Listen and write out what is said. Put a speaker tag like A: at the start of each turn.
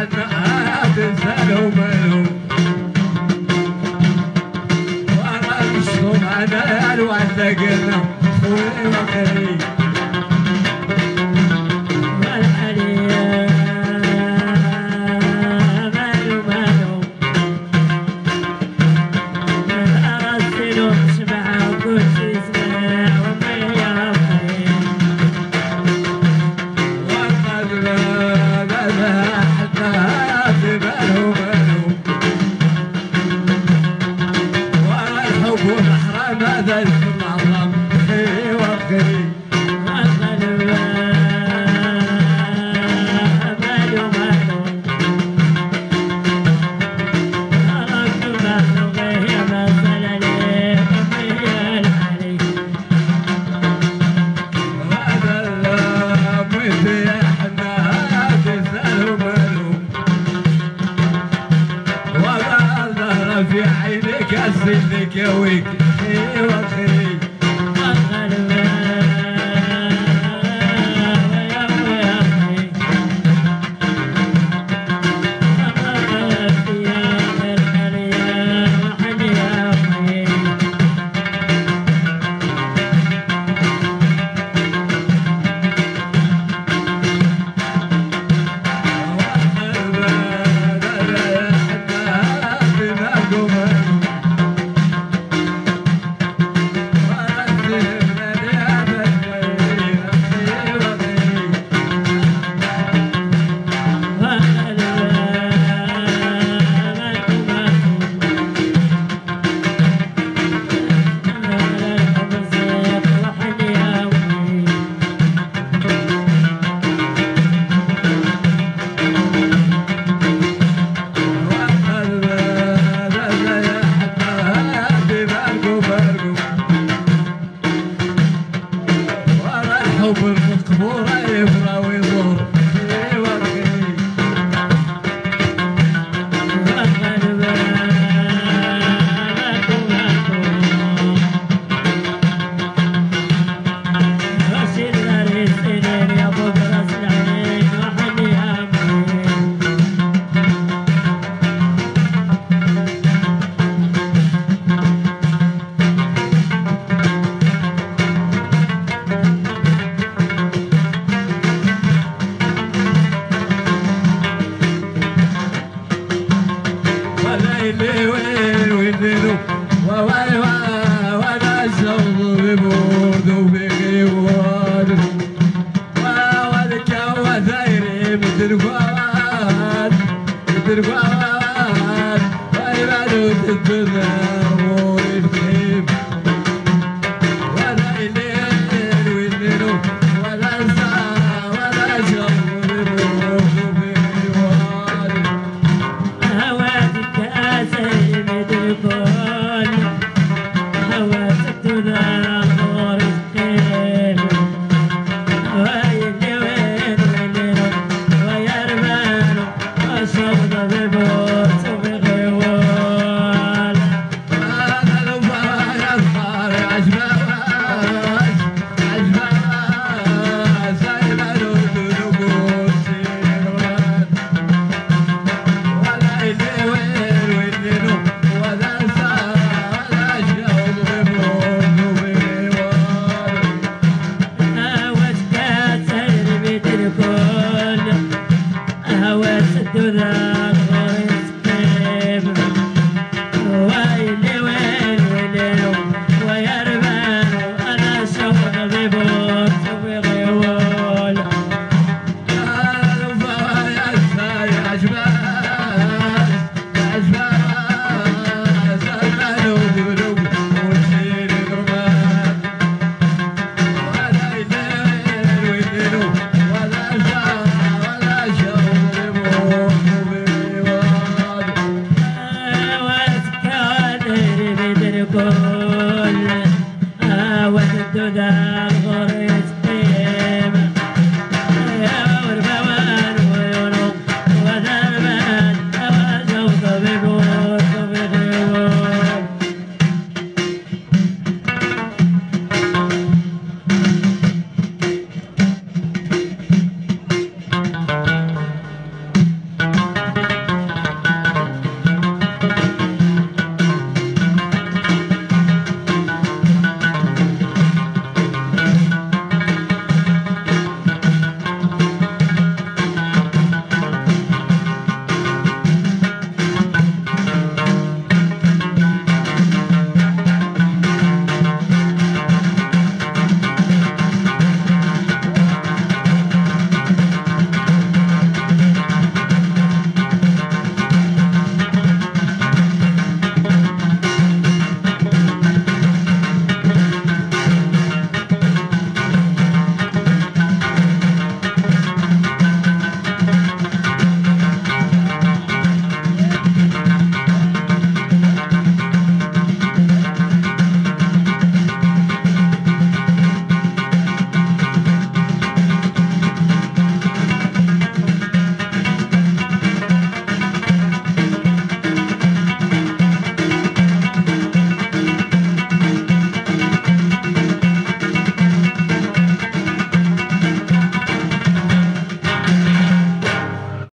A: ما تنسى لو مالهم وأنا مشكور أنا الوعد قلنا خويا وكريم
B: مالو مالو
A: في عينك الزين قوي أيوه خير وليلي ويل ويلو